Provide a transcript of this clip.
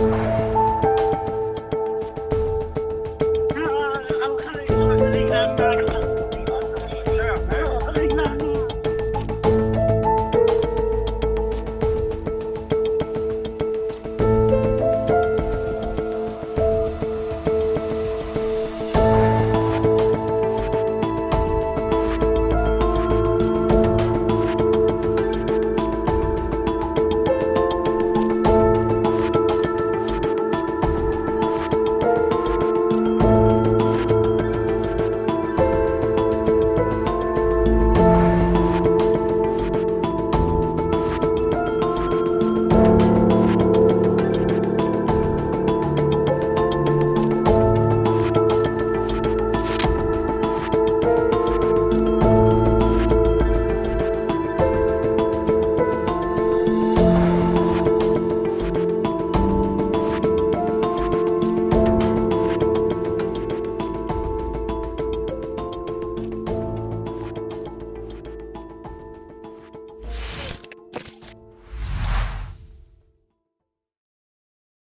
you.